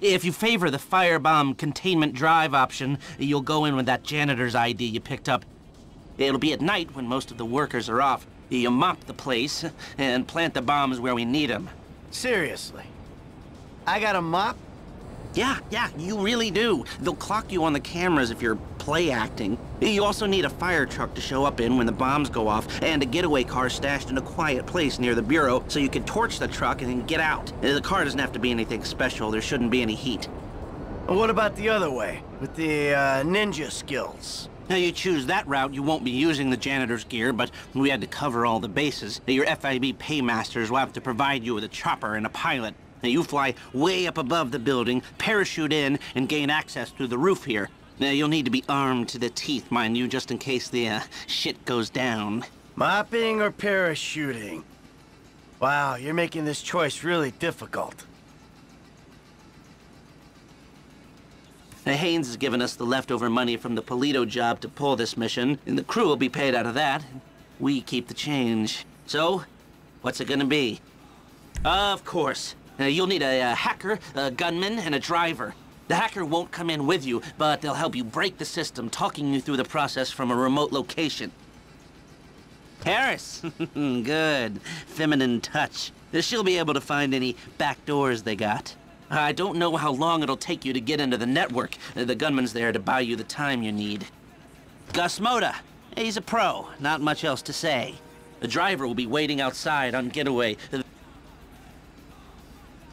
If you favor the firebomb containment drive option, you'll go in with that janitor's ID you picked up. It'll be at night when most of the workers are off. You mop the place and plant the bombs where we need them. Seriously. I got a mop? Yeah, yeah, you really do. They'll clock you on the cameras if you're play acting. You also need a fire truck to show up in when the bombs go off, and a getaway car stashed in a quiet place near the bureau so you can torch the truck and then get out. The car doesn't have to be anything special. There shouldn't be any heat. What about the other way, with the uh, ninja skills? Now, you choose that route, you won't be using the janitor's gear, but we had to cover all the bases. Your FIB paymasters will have to provide you with a chopper and a pilot. Now, you fly way up above the building, parachute in, and gain access through the roof here. Now, you'll need to be armed to the teeth, mind you, just in case the uh, shit goes down. Mopping or parachuting? Wow, you're making this choice really difficult. Now, Haines has given us the leftover money from the Paleto job to pull this mission, and the crew will be paid out of that. We keep the change. So, what's it gonna be? Of course. Uh, you'll need a, a hacker, a gunman, and a driver. The hacker won't come in with you, but they'll help you break the system, talking you through the process from a remote location. Harris! Good. Feminine touch. She'll be able to find any back doors they got. I don't know how long it'll take you to get into the network. The gunman's there to buy you the time you need. Gus Mota. He's a pro. Not much else to say. The driver will be waiting outside on getaway.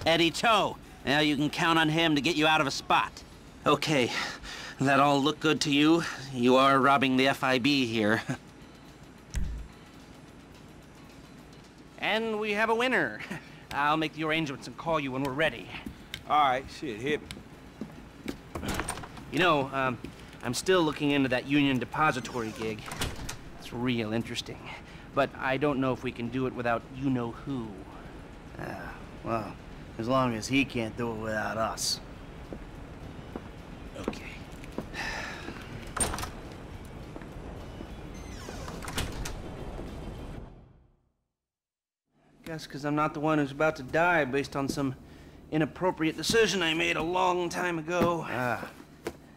Eddie Toh. Now you can count on him to get you out of a spot. Okay, that all look good to you? You are robbing the FIB here. and we have a winner. I'll make the arrangements and call you when we're ready. All right, shit, hit me. You know, um, I'm still looking into that Union Depository gig. It's real interesting. But I don't know if we can do it without you-know-who. Ah, well, as long as he can't do it without us. Okay. Guess because I'm not the one who's about to die based on some inappropriate decision I made a long time ago. Ah,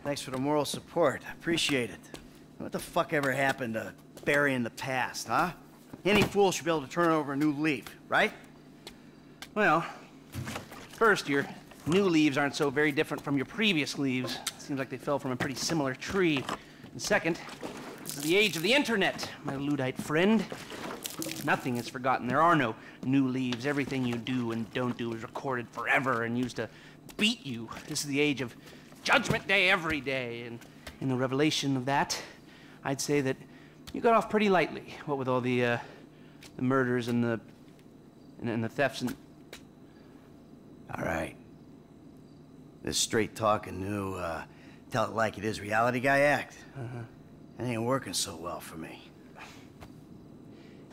thanks for the moral support. Appreciate it. What the fuck ever happened to burying the past, huh? Any fool should be able to turn over a new leaf, right? Well, first, your new leaves aren't so very different from your previous leaves. It Seems like they fell from a pretty similar tree. And second, this is the age of the internet, my Luddite friend. Nothing is forgotten. There are no new leaves. Everything you do and don't do is recorded forever and used to beat you. This is the age of Judgment Day every day. And in the revelation of that, I'd say that you got off pretty lightly. What with all the, uh, the murders and the, and, and the thefts and... All right. This straight talking new, uh, tell it like it is reality guy act. Uh-huh. It ain't working so well for me.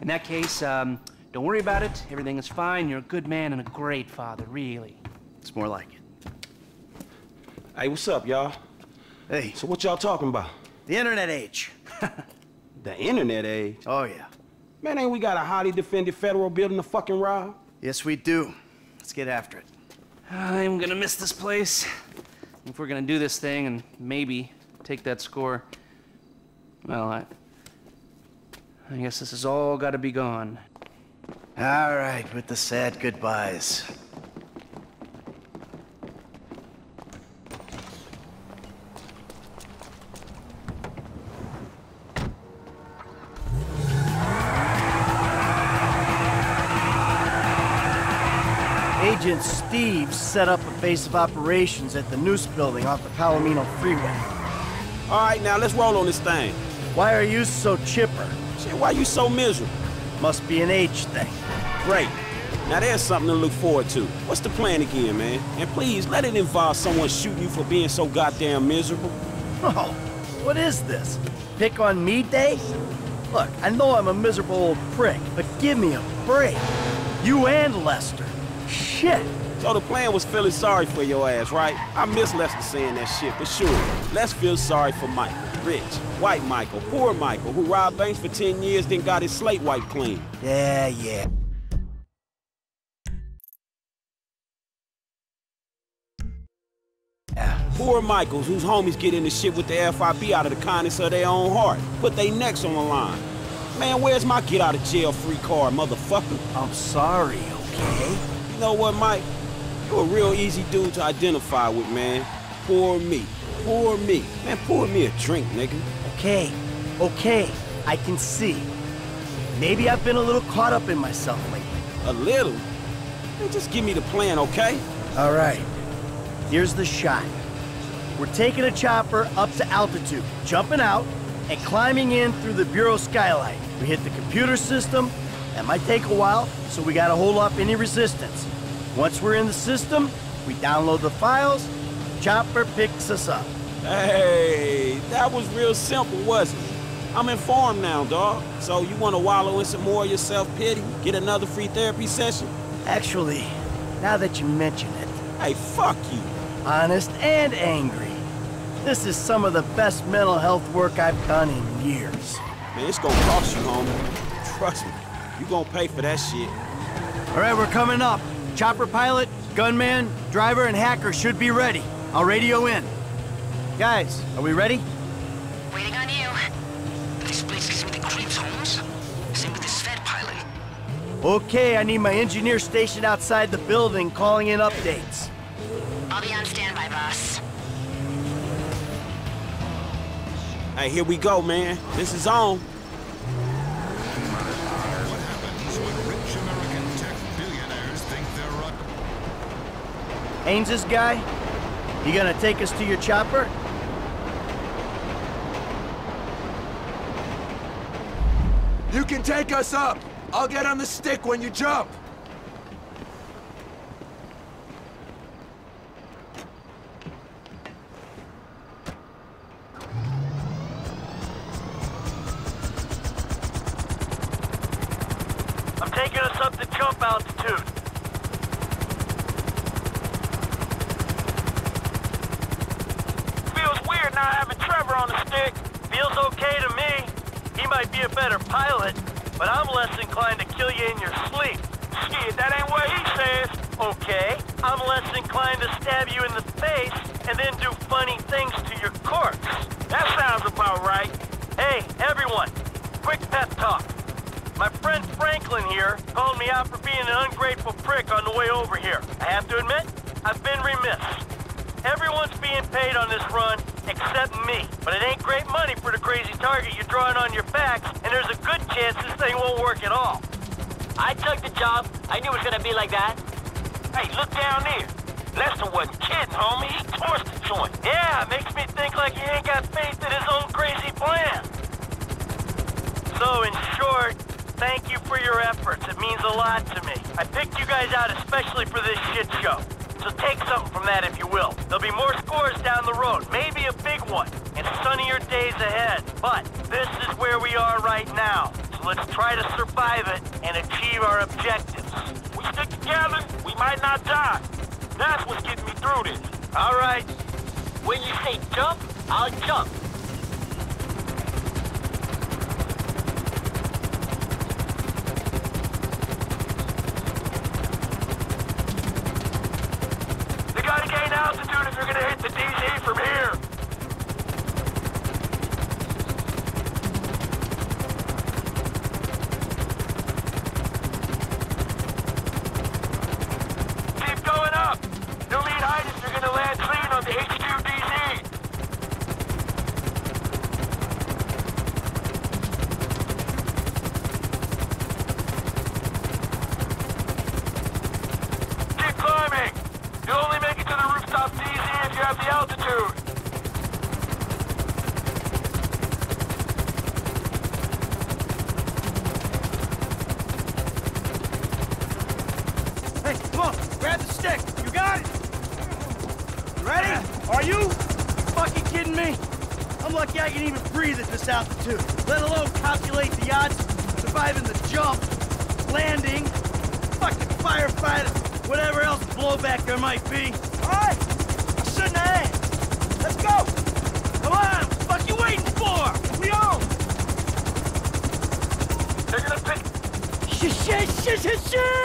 In that case, um, don't worry about it. Everything is fine. You're a good man and a great father, really. It's more like it. Hey, what's up, y'all? Hey, So what y'all talking about? the internet age. The internet age? Oh, yeah. Man, ain't we got a highly defended federal building to fucking rob? Yes, we do. Let's get after it. I'm gonna miss this place. If we're gonna do this thing and maybe take that score, well, I... I guess this has all gotta be gone. All right, with the sad goodbyes. Steve set up a base of operations at the NOOSE building off the Palomino Freeway. All right, now let's roll on this thing. Why are you so chipper? Shit, why you so miserable? Must be an age thing. Great. Now there's something to look forward to. What's the plan again, man? And please, let it involve someone shooting you for being so goddamn miserable. Oh, what is this? Pick on me day? Look, I know I'm a miserable old prick, but give me a break. You and Lester. Shit. So the plan was feeling sorry for your ass, right? I miss Lester saying that shit, for sure. Let's feel sorry for Michael. Rich, white Michael, poor Michael, who robbed banks for 10 years, then got his slate wiped clean. Yeah, yeah. Poor Michaels, whose homies get into shit with the FIB out of the kindness of their own heart. Put their necks on the line. Man, where's my get out of jail free card, motherfucker? I'm sorry, okay? You know what, Mike? You're a real easy dude to identify with, man. Poor me. Poor me. Man, pour me a drink, nigga. Okay, okay, I can see. Maybe I've been a little caught up in myself lately. A little? Man, just give me the plan, okay? All right, here's the shot. We're taking a chopper up to altitude, jumping out, and climbing in through the Bureau skylight. We hit the computer system. That might take a while, so we gotta hold off any resistance. Once we're in the system, we download the files, chopper picks us up. Hey, that was real simple, wasn't it? I'm informed now, dog. So you want to wallow in some more of your self-pity? Get another free therapy session? Actually, now that you mention it, Hey, fuck you. honest and angry. This is some of the best mental health work I've done in years. Man, it's gonna cost you, homie. Trust me. You gonna pay for that shit. All right, we're coming up. Chopper pilot, gunman, driver, and hacker should be ready. I'll radio in. Guys, are we ready? Waiting on you. This place gives me the creeps, Holmes. Same with this Fed pilot. Okay, I need my engineer stationed outside the building calling in updates. I'll be on standby, boss. Hey, here we go, man. This is on. Haines' guy? You gonna take us to your chopper? You can take us up! I'll get on the stick when you jump! I'm taking us up to jump altitude. Feels weird not having Trevor on the stick. Feels okay to me. He might be a better pilot, but I'm less inclined to kill you in your sleep. Shit, that ain't what he says. Okay, I'm less inclined to stab you in the face and then do funny things to your corpse. That sounds about right. Hey, everyone, quick pep talk. My friend Franklin here called me out for being an ungrateful prick on the way over here. I have to admit, I've been remiss. Everyone's being paid on this run except me. But it ain't great money for the crazy target you're drawing on your backs, and there's a good chance this thing won't work at all. I took the job. I knew it was gonna be like that. Hey, look down there. Lester wasn't kidding, homie. He torched the joint. Yeah, makes me think like he ain't got faith in his own crazy plan. So, in short, thank you for your efforts. It means a lot to me. I picked you guys out especially for this shit show. So take something from that if you will. There'll be more scores down the road, maybe a big one, and sunnier days ahead. But this is where we are right now. So let's try to survive it and achieve our objectives. We stick together, we might not die. That's what's getting me through this. All right, When you say jump, I'll jump. You gotta gain you're gonna hit the DZ from here. Keep going up. You'll need height if you're gonna land clean on the HQ DZ. Keep climbing. You'll only make it to the rooftop DZ if you Hey, come grab the stick. You got it. Ready? Are you? Fucking kidding me? I'm lucky I can even breathe at this altitude, let alone calculate the odds surviving the jump, landing, fucking firefight, whatever else blowback there might be. All right, I shouldn't have. Let's go. Come on, what the fuck you waiting for? We on. They're gonna pick Shit, shit, shit,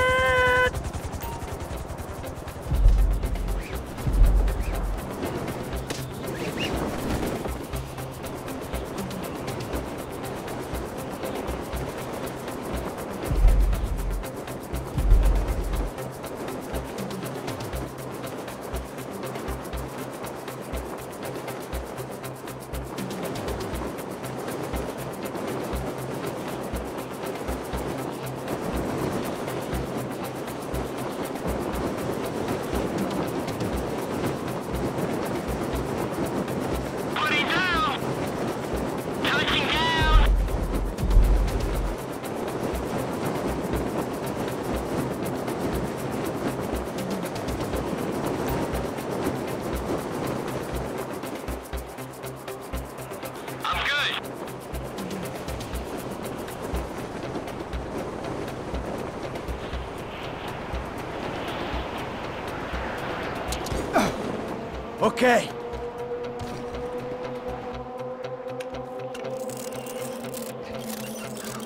Okay.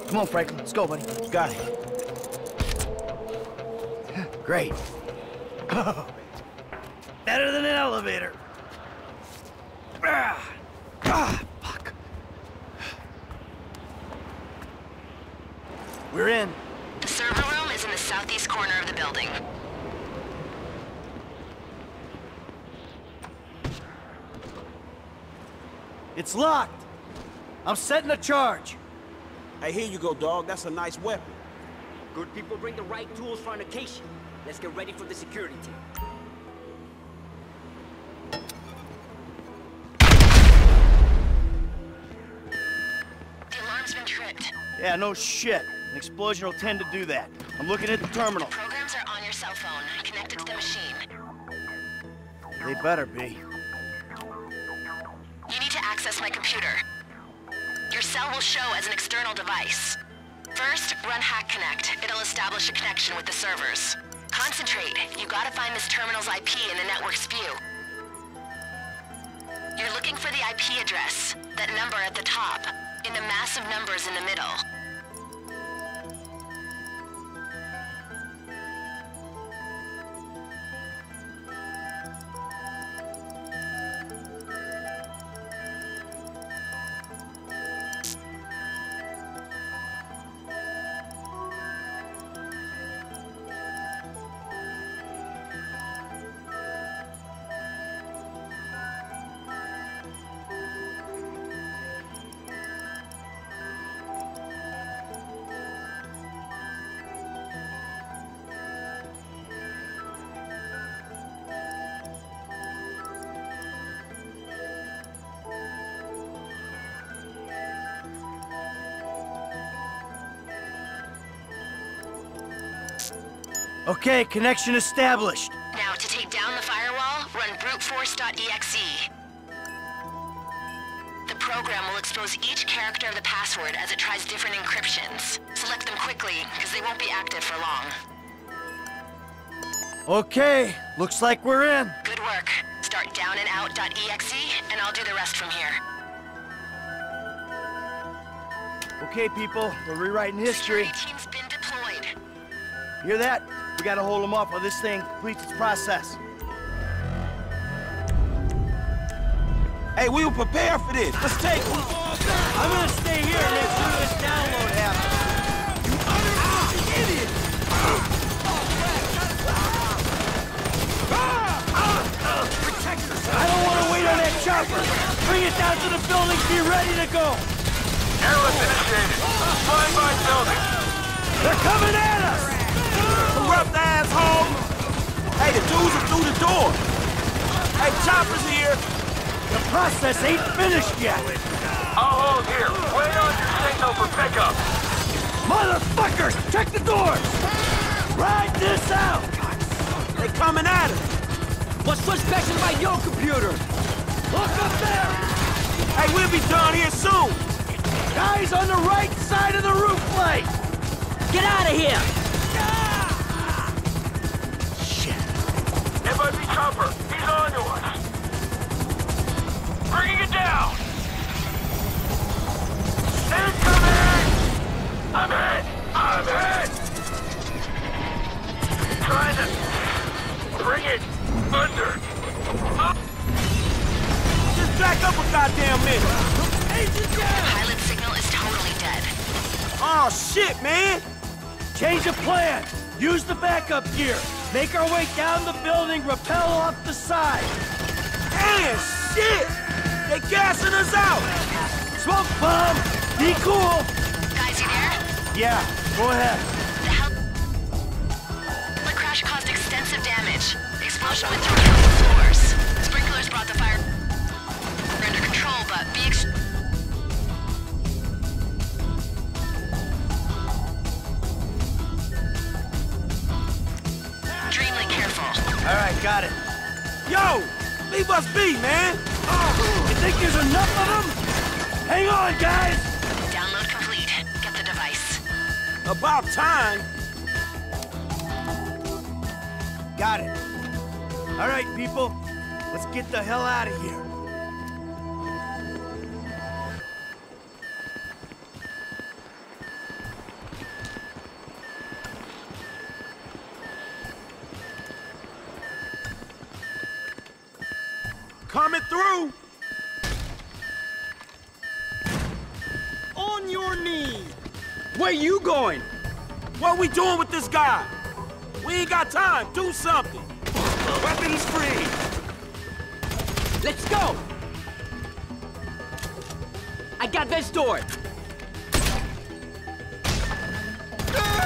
Come on, Franklin. Let's go, buddy. Got it. Great. Better than an elevator. Ah, ah, fuck. We're in. The server room is in the southeast corner of the building. It's locked. I'm setting a charge. Hey, here you go, dog. That's a nice weapon. Good people bring the right tools for an occasion. Let's get ready for the security team. The alarm's been tripped. Yeah, no shit. An explosion will tend to do that. I'm looking at the terminal. Programs are on your cell phone, connected to the machine. They better be. Will show as an external device. First, run Hack Connect. It'll establish a connection with the servers. Concentrate. You gotta find this terminal's IP in the network's view. You're looking for the IP address, that number at the top, in the massive numbers in the middle. Okay, connection established. Now, to take down the firewall, run bruteforce.exe. The program will expose each character of the password as it tries different encryptions. Select them quickly, because they won't be active for long. Okay, looks like we're in. Good work. Start downandout.exe, and out.exe, and I'll do the rest from here. Okay, people, we're rewriting history. Security team's been deployed. Hear that? We gotta hold them off while this thing completes its process. Hey, we were prepared for this. Let's take one. I'm gonna stay here and make sure this download happens. You idiot! I don't want to wait on that chopper. Bring it down to the building. Be ready to go. Airlift initiated. Flying by building. They're coming at us. Corrupt asshole! Hey, the dudes are through the door. Hey, Chopper's here. The process ain't finished yet. I'll hold here. Wait on your signal for pickup. Motherfuckers, check the doors. Ride this out. They coming at us. What's so special about your computer? Look up there. Hey, we'll be done here soon. Guys on the right side of the roof plate. Get out of here! Chopper. He's on to us. Bringing it down. Incoming! I'm! I'm in! Trying to bring it under. Just back up a goddamn minute. The pilot signal is totally dead. Oh, shit, man. Change of plan. Use the backup gear. Make our way down the building, rappel off the side. Damn, shit. They gassing us out. Smoke bomb. Be cool. Guys, you there? Yeah, go ahead. The hell... The crash caused extensive damage. Explosion went through countless floors. Sprinklers brought the fire under control, but be All right, got it. Yo, leave us be, man. Uh, you think there's enough of them? Hang on, guys. Download complete. Get the device. About time. Got it. All right, people. Let's get the hell out of here. Coming through! On your knees! Where you going? What we doing with this guy? We ain't got time. Do something. Weapons free. Let's go! I got this door!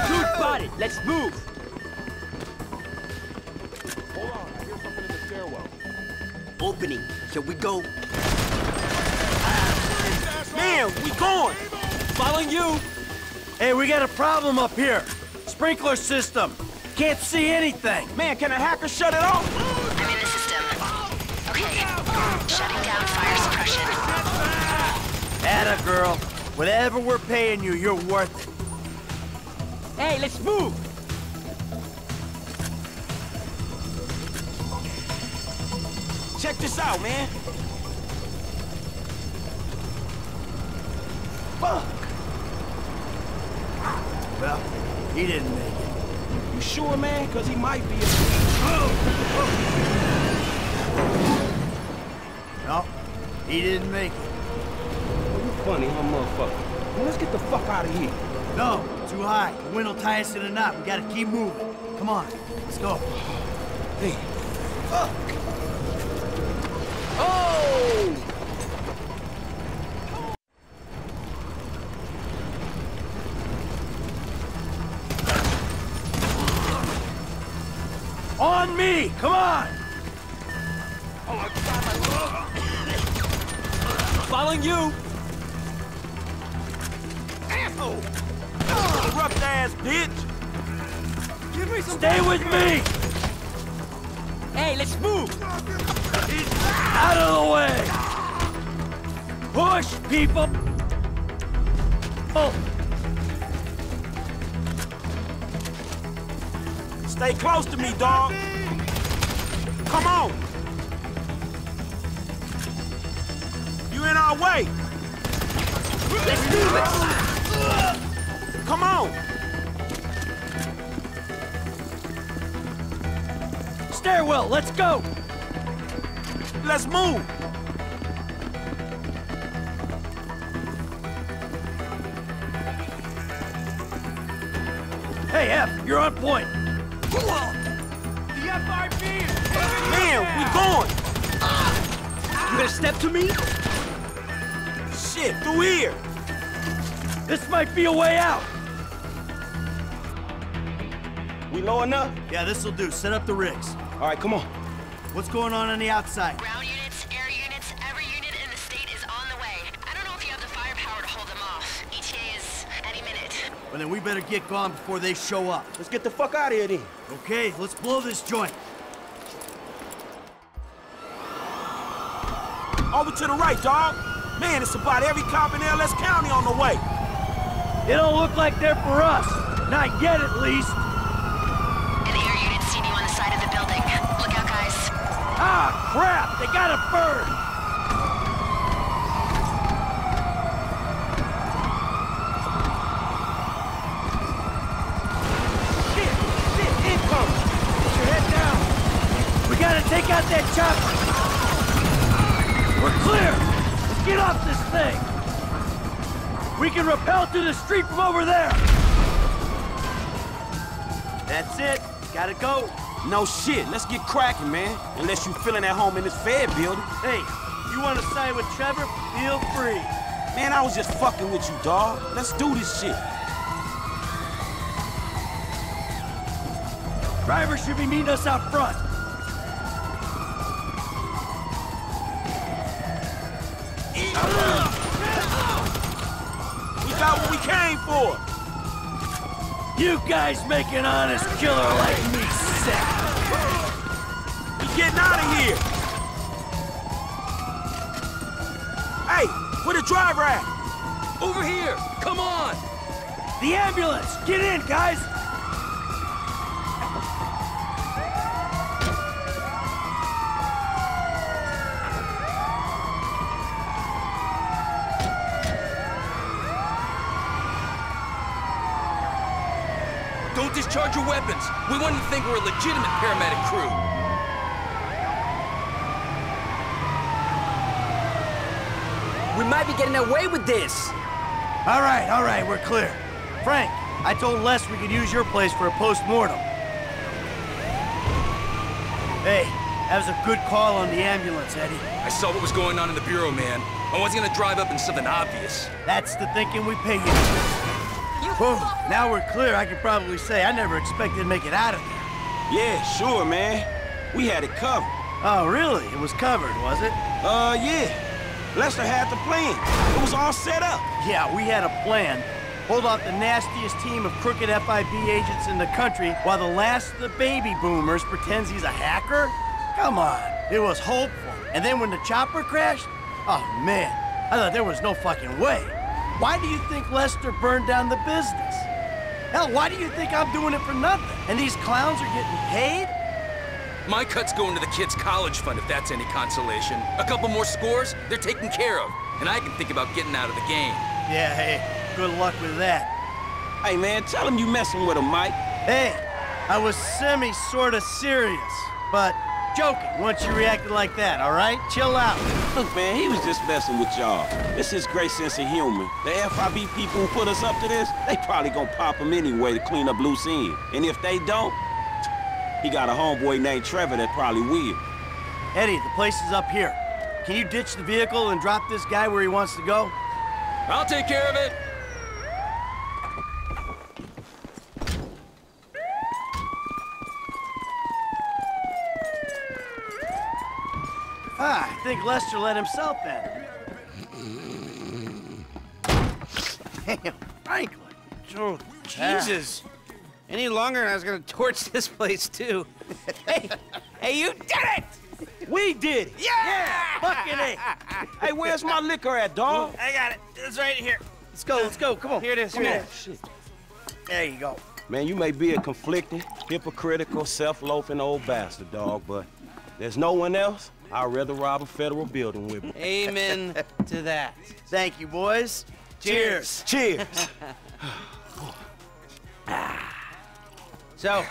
Good body! Let's move! Opening. Here we go. Man, we going. Following you! Hey, we got a problem up here. Sprinkler system. Can't see anything. Man, can a hacker shut it off? I'm in the system. Okay. Shutting down fire suppression. Atta girl. Whatever we're paying you, you're worth it. Hey, let's move! Check this out, man. Fuck. Well, he didn't make it. You sure, man? Because he might be a... No, he didn't make it. You funny, huh, motherfucker? Well, let's get the fuck out of here. No, too high. The wind will tie us in a knot. We gotta keep moving. Come on, let's go. Hey, Oh! On me! Come on! Following you! Asshole! rough ass bitch. Stay with me! Hey, let's move! Out of the way! Push, people! Oh, Stay close to me, dog. Come on. You in our way. Let's do this! Come on. stairwell, let's go! Let's move. Hey, F, you're on point. The FIB! Man, we going. You gonna step to me? Shit, through here. This might be a way out. We low enough? Yeah, this'll do. Set up the rigs. All right, come on. What's going on on the outside? Well, then we better get gone before they show up. Let's get the fuck out of here then. Okay, let's blow this joint. Over to the right, dog. Man, it's about every cop in LS County on the way. It don't look like they're for us. Not yet, at least. An air unit seen you on the side of the building. Look out, guys. Ah, crap! They got a bird! Gotta that chopper! We're clear! Let's get off this thing! We can rappel through the street from over there! That's it. Gotta go. No shit, let's get cracking, man. Unless you feeling at home in this Fed building. Hey, you wanna sign with Trevor? Feel free. Man, I was just fucking with you, dog. Let's do this shit. Driver should be meeting us out front. We got what we came for. You guys make an honest killer like me sick. We getting out of here. Hey, where the driver at? Over here! Come on! The ambulance! Get in, guys! Your weapons. We want to think we're a legitimate paramedic crew. We might be getting away with this. All right, all right, we're clear. Frank, I told Les we could use your place for a post-mortem. Hey, that was a good call on the ambulance, Eddie. I saw what was going on in the Bureau, man. I wasn't gonna drive up in something obvious. That's the thinking we pay you. Boom, now we're clear, I can probably say I never expected to make it out of there. Yeah, sure, man. We had it covered. Oh, really? It was covered, was it? Uh, yeah. Lester had the plan. It was all set up. Yeah, we had a plan. Hold off the nastiest team of crooked FIB agents in the country while the last of the baby boomers pretends he's a hacker? Come on, it was hopeful. And then when the chopper crashed? Oh, man, I thought there was no fucking way. Why do you think Lester burned down the business? Hell, why do you think I'm doing it for nothing? And these clowns are getting paid? My cut's going to the kids' college fund, if that's any consolation. A couple more scores, they're taken care of. And I can think about getting out of the game. Yeah, hey, good luck with that. Hey, man, tell him you messing with him, Mike. Hey, I was semi-sorta serious, but joking once you reacted like that, all right? Chill out. Look, man, he was just messing with y'all. It's his great sense of humor. The FIB people who put us up to this, they probably gonna pop him anyway to clean up loose ends. And if they don't, he got a homeboy named Trevor that probably will. Eddie, the place is up here. Can you ditch the vehicle and drop this guy where he wants to go? I'll take care of it. Ah, I think Lester let himself in. Damn, Franklin. Oh, Jesus. Any longer and I was gonna torch this place too. hey, hey, you did it! We did! Yeah! Fucking A! Hey, where's my liquor at, dog? I got it. It's right here. Let's go, let's go, come on. Here it is. Come Here on. it is. There you go. Man, you may be a conflicting, hypocritical, self-loafing old bastard, dog, but there's no one else I'd rather rob a federal building with me. Amen to that. Thank you, boys. Cheers. Cheers! So,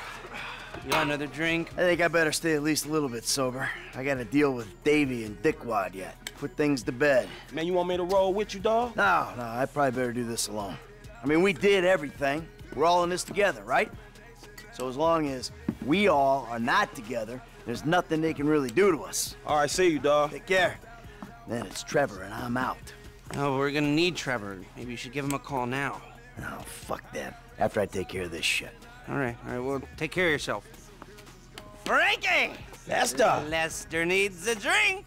you want another drink? I think I better stay at least a little bit sober. I gotta deal with Davy and Dickwad yet. Put things to bed. Man, you want me to roll with you, dog? No, no, I probably better do this alone. I mean, we did everything. We're all in this together, right? So as long as we all are not together, there's nothing they can really do to us. All right, see you, dog. Take care. Then it's Trevor and I'm out. Oh, we're gonna need Trevor. Maybe you should give him a call now. Oh, fuck that. After I take care of this shit. All right, all right. Well, take care of yourself. Frankie! Lester! Lester needs a drink.